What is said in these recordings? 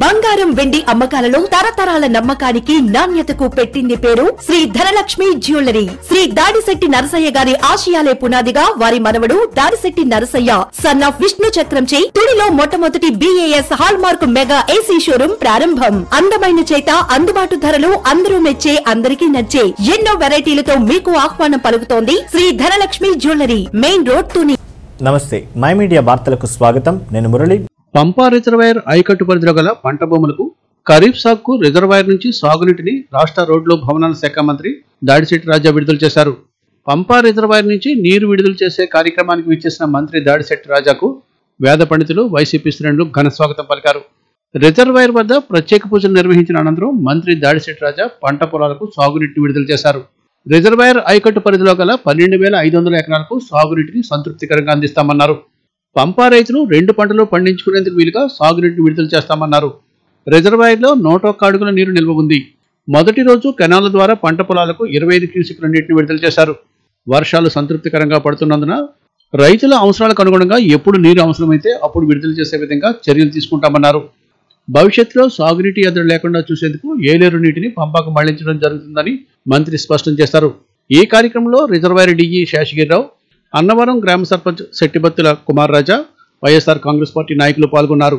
బంగారం వెండి అమ్మకాలలో తరతరాల నమ్మకానికి నాణ్యతకు పెట్టింది పేరు శ్రీ ధనలక్ష్మి జ్యువెలరీ. శ్రీ దాడిశెట్టి నరసయ్య గారి ఆశయాలే పునాదిగా వారి మనవడు దాడిశెట్టి నరసయ్య సన్ ఆఫ్ విష్ణు చక్రంచే తుడిలో మొట్టమొదటి BIS hallmark mega AC showroom ప్రారంభం. అందమైన చేత అందుబాటు ధరలు అందరూ మెచ్చే అందరికీ నచ్చే ఎన్నో వెరైటీలతో మీకు ఆహ్వానం పలుకుతోంది Shri Dhanalakshmi jewellery. Main road Tuni Namaste my media వార్తలకు స్వాగతం. నేను మురళి. పంపా రిజర్వాయర్ ఐకట్టు పరిధిలో గల పంట భూములకు ఖరీఫ్ సాగుకు రిజర్వాయర్ నుంచి సాగునీటిని రాష్ట్ర రోడ్లు భవనాల శాఖ మంత్రి దాడిశెట్టి రాజా విడుదల చేశారు. పంపా రిజర్వాయర్ నుంచి నీరు విడుదల చేసే కార్యక్రమానికి విచ్చేసిన మంత్రి దాడిశెట్టి రాజాకు వేద పండితులు వైసీపీ శ్రేణులు ఘన స్వాగతం పలికారు. రిజర్వాయర్ వద్ద ప్రత్యేక పూజలు నిర్వహించిన అనంతరం మంత్రి దాడిశెట్టి రాజా పంట పొలాలకు సాగునీటిని విడుదల చేశారు. రిజర్వాయర్ ఐకట్టు పరిధిలో గల పన్నెండు వేల ఐదు వందల ఎకరాలకు సాగునీటిని సంతృప్తికరంగా అందిస్తామన్నారు. పంపా రైతులు రెండు పంటలు పండించుకునేందుకు వీలుగా సాగునీటిని విడుదల చేస్తామన్నారు. రిజర్వాయర్లో నూట ఒక్క అడుగుల నీరు నిల్వ ఉంది. మొదటి రోజు కెనాల ద్వారా పంట పొలాలకు ఇరవై ఐదు క్యూసిక్ల నీటిని విడుదల చేశారు. వర్షాలు సంతృప్తికరంగా పడుతున్నందున రైతుల అవసరాలకు అనుగుణంగా ఎప్పుడు నీరు అవసరమైతే అప్పుడు విడుదల చేసే విధంగా చర్యలు తీసుకుంటామన్నారు. భవిష్యత్తులో సాగునీటి ఎదురు లేకుండా చూసేందుకు ఏలేరు నీటిని పంపాకు మళ్ళించడం జరుగుతుందని మంత్రి స్పష్టం చేశారు. ఈ కార్యక్రమంలో రిజర్వాయర్ డిఈ శేషగిరిరావు అన్నవరం గ్రామ సర్పంచ్ శెట్టిబత్తుల కుమార్ రాజా వైఎస్ఆర్ కాంగ్రెస్ పార్టీ నాయకులు పాల్గొన్నారు.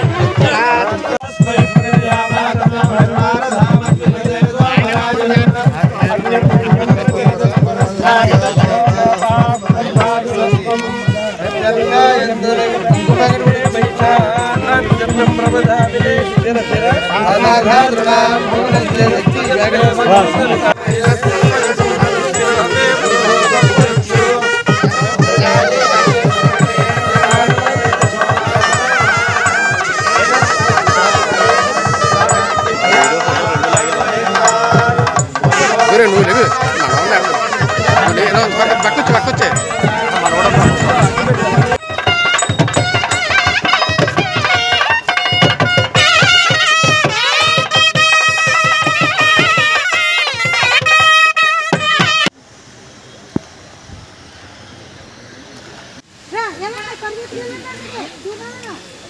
प्रबधाभिले स्थिरस्थिर अनाधातृणां मूलस्य शक्ति जगन्मस्तु 快点，别乱动，别乱动。